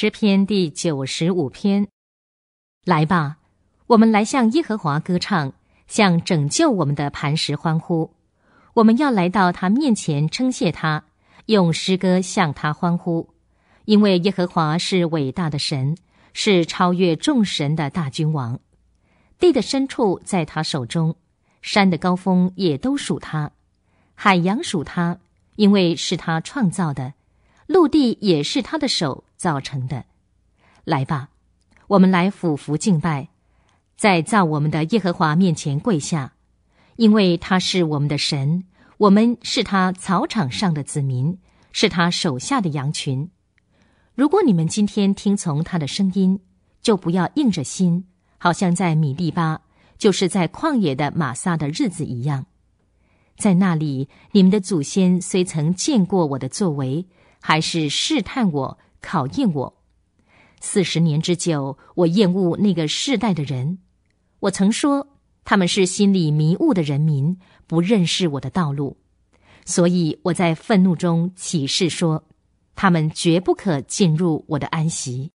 诗篇第九十五篇，来吧，我们来向耶和华歌唱，向拯救我们的磐石欢呼。我们要来到他面前称谢他，用诗歌向他欢呼，因为耶和华是伟大的神，是超越众神的大君王。地的深处在他手中，山的高峰也都属他，海洋属他，因为是他创造的。陆地也是他的手造成的。来吧，我们来俯伏敬拜，在造我们的耶和华面前跪下，因为他是我们的神，我们是他草场上的子民，是他手下的羊群。如果你们今天听从他的声音，就不要硬着心，好像在米利巴，就是在旷野的玛撒的日子一样。在那里，你们的祖先虽曾见过我的作为。还是试探我、考验我。四十年之久，我厌恶那个世代的人。我曾说他们是心里迷雾的人民，不认识我的道路。所以我在愤怒中起誓说，他们绝不可进入我的安息。